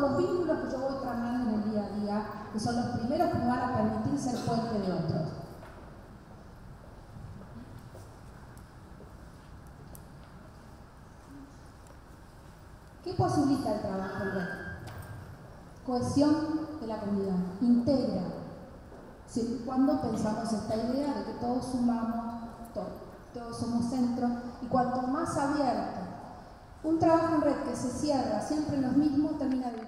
los vínculos que yo voy tramando en el día a día que son los primeros que me van a permitir ser puente de otros. ¿Qué posibilita el trabajo en red? Cohesión de la comunidad, integra, siempre cuando pensamos esta idea de que todos sumamos, todos, todos somos centro, y cuanto más abierto, un trabajo en red que se cierra siempre en los mismos termina de